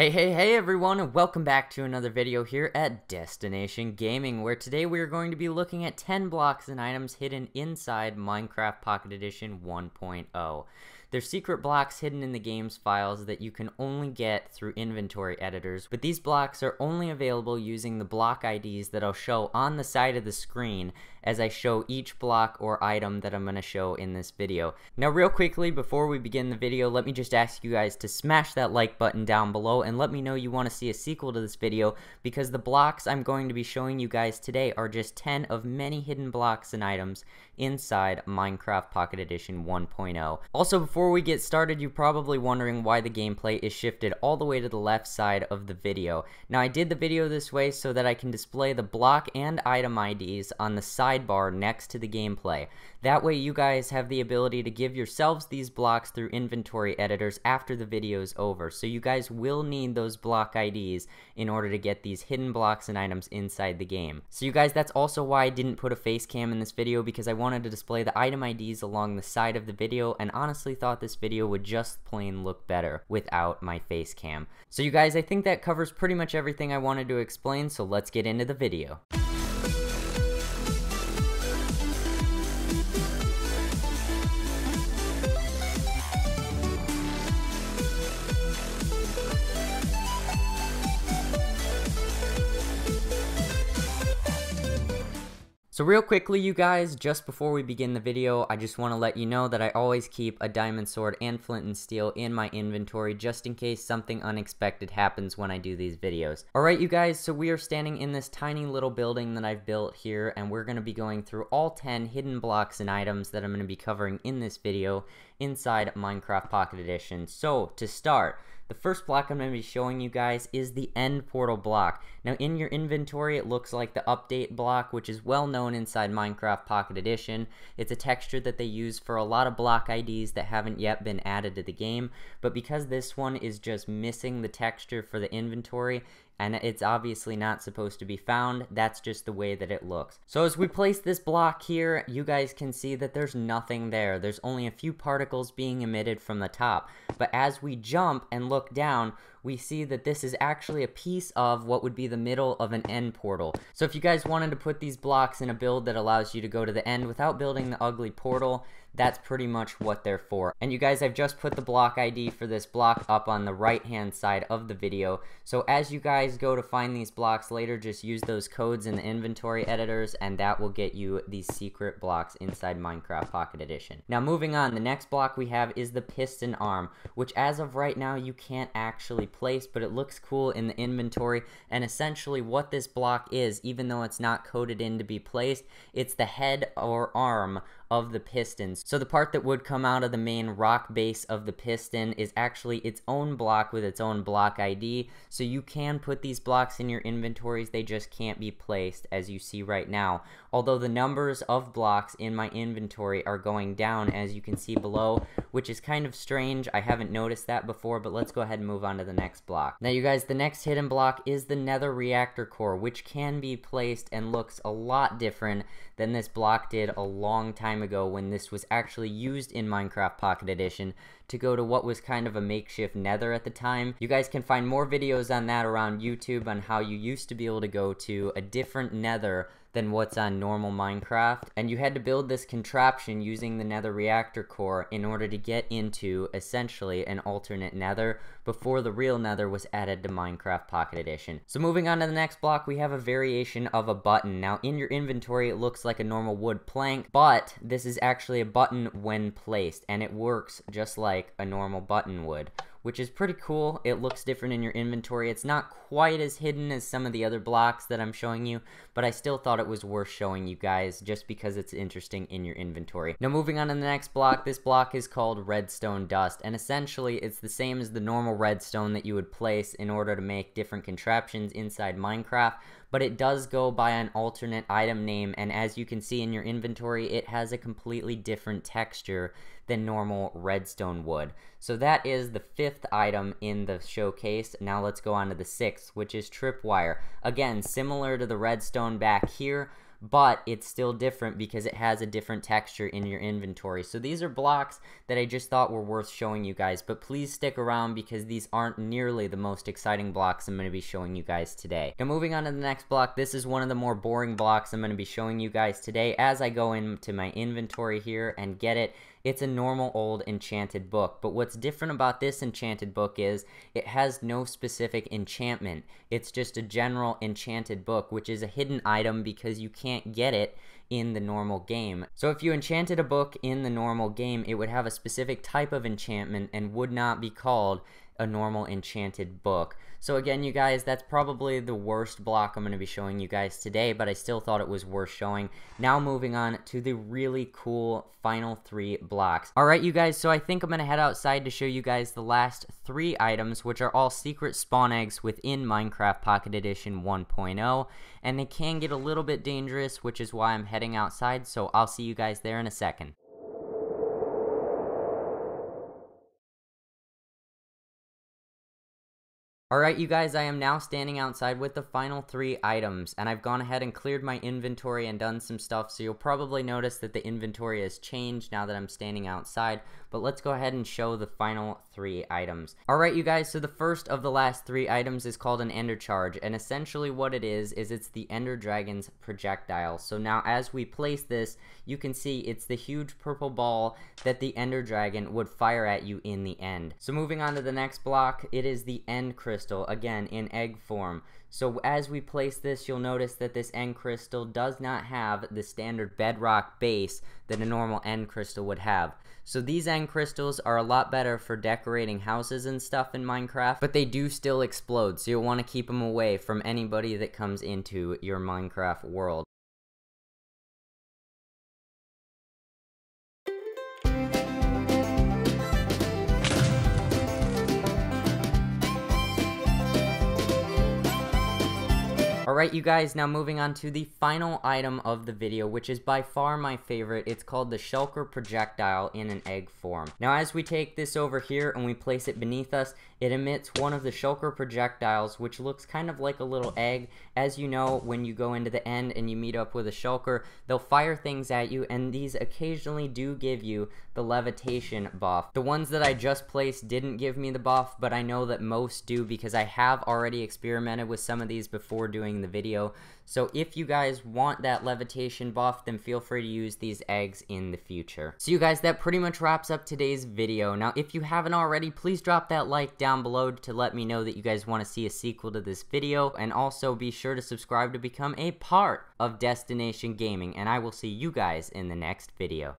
Hey, hey, hey everyone, and welcome back to another video here at Destination Gaming, where today we are going to be looking at 10 blocks and items hidden inside Minecraft Pocket Edition 1.0. There's secret blocks hidden in the game's files that you can only get through inventory editors, but these blocks are only available using the block IDs that I'll show on the side of the screen as I show each block or item that I'm going to show in this video. Now real quickly before we begin the video, let me just ask you guys to smash that like button down below and let me know you want to see a sequel to this video because the blocks I'm going to be showing you guys today are just 10 of many hidden blocks and items inside Minecraft Pocket Edition 1.0. Also before before we get started, you're probably wondering why the gameplay is shifted all the way to the left side of the video. Now I did the video this way so that I can display the block and item IDs on the sidebar next to the gameplay. That way you guys have the ability to give yourselves these blocks through inventory editors after the video is over. So you guys will need those block IDs in order to get these hidden blocks and items inside the game. So you guys, that's also why I didn't put a face cam in this video because I wanted to display the item IDs along the side of the video and honestly thought thought this video would just plain look better without my face cam. So you guys, I think that covers pretty much everything I wanted to explain, so let's get into the video. So real quickly you guys, just before we begin the video, I just want to let you know that I always keep a diamond sword and flint and steel in my inventory just in case something unexpected happens when I do these videos. Alright you guys, so we are standing in this tiny little building that I've built here and we're going to be going through all 10 hidden blocks and items that I'm going to be covering in this video inside Minecraft Pocket Edition. So to start, the first block I'm going to be showing you guys is the end portal block. Now in your inventory it looks like the update block which is well known inside Minecraft Pocket Edition. It's a texture that they use for a lot of block IDs that haven't yet been added to the game but because this one is just missing the texture for the inventory and it's obviously not supposed to be found. That's just the way that it looks. So as we place this block here, you guys can see that there's nothing there. There's only a few particles being emitted from the top. But as we jump and look down, we see that this is actually a piece of what would be the middle of an end portal. So if you guys wanted to put these blocks in a build that allows you to go to the end without building the ugly portal, that's pretty much what they're for. And you guys, I've just put the block ID for this block up on the right hand side of the video. So as you guys go to find these blocks later, just use those codes in the inventory editors and that will get you these secret blocks inside Minecraft Pocket Edition. Now moving on, the next block we have is the piston arm, which as of right now you can't actually place, but it looks cool in the inventory. And essentially what this block is, even though it's not coded in to be placed, it's the head or arm of the pistons. So the part that would come out of the main rock base of the piston is actually its own block with its own block ID. So you can put these blocks in your inventories, they just can't be placed as you see right now. Although the numbers of blocks in my inventory are going down as you can see below, which is kind of strange. I haven't noticed that before, but let's go ahead and move on to the next block. Now you guys, the next hidden block is the nether reactor core, which can be placed and looks a lot different than this block did a long time ago when this was actually used in Minecraft Pocket Edition to go to what was kind of a makeshift nether at the time. You guys can find more videos on that around YouTube on how you used to be able to go to a different nether than what's on normal Minecraft. And you had to build this contraption using the nether reactor core in order to get into essentially an alternate nether before the real nether was added to Minecraft Pocket Edition. So moving on to the next block, we have a variation of a button. Now in your inventory, it looks like a normal wood plank, but this is actually a button when placed, and it works just like a normal button would which is pretty cool. It looks different in your inventory. It's not quite as hidden as some of the other blocks that I'm showing you, but I still thought it was worth showing you guys just because it's interesting in your inventory. Now moving on to the next block, this block is called redstone dust, and essentially it's the same as the normal redstone that you would place in order to make different contraptions inside Minecraft, but it does go by an alternate item name, and as you can see in your inventory, it has a completely different texture than normal redstone would. So that is the fifth item in the showcase. Now let's go on to the sixth, which is tripwire. Again, similar to the redstone back here, but it's still different because it has a different texture in your inventory. So these are blocks that I just thought were worth showing you guys, but please stick around because these aren't nearly the most exciting blocks I'm going to be showing you guys today. Now moving on to the next block, this is one of the more boring blocks I'm going to be showing you guys today as I go into my inventory here and get it. It's a normal old enchanted book, but what's different about this enchanted book is it has no specific enchantment. It's just a general enchanted book, which is a hidden item because you can't get it in the normal game. So if you enchanted a book in the normal game, it would have a specific type of enchantment and would not be called a normal enchanted book. So again, you guys, that's probably the worst block I'm going to be showing you guys today, but I still thought it was worth showing. Now moving on to the really cool final three blocks. Alright, you guys, so I think I'm going to head outside to show you guys the last three items, which are all secret spawn eggs within Minecraft Pocket Edition 1.0, and they can get a little bit dangerous, which is why I'm heading outside, so I'll see you guys there in a second. Alright you guys, I am now standing outside with the final three items, and I've gone ahead and cleared my inventory and done some stuff, so you'll probably notice that the inventory has changed now that I'm standing outside, but let's go ahead and show the final three items. Alright you guys, so the first of the last three items is called an Ender Charge, and essentially what it is, is it's the Ender Dragon's projectile. So now as we place this, you can see it's the huge purple ball that the Ender Dragon would fire at you in the end. So moving on to the next block, it is the End Crystal, again in egg form. So as we place this, you'll notice that this end crystal does not have the standard bedrock base that a normal end crystal would have. So these end crystals are a lot better for decorating houses and stuff in Minecraft, but they do still explode, so you'll want to keep them away from anybody that comes into your Minecraft world. Alright you guys, now moving on to the final item of the video, which is by far my favorite. It's called the Shulker Projectile in an egg form. Now as we take this over here and we place it beneath us, it emits one of the Shulker projectiles, which looks kind of like a little egg. As you know, when you go into the end and you meet up with a Shulker, they'll fire things at you, and these occasionally do give you the levitation buff. The ones that I just placed didn't give me the buff, but I know that most do because I have already experimented with some of these before doing the video. So if you guys want that levitation buff, then feel free to use these eggs in the future. So you guys, that pretty much wraps up today's video. Now, if you haven't already, please drop that like down below to let me know that you guys want to see a sequel to this video. And also be sure to subscribe to become a part of Destination Gaming. And I will see you guys in the next video.